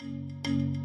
Música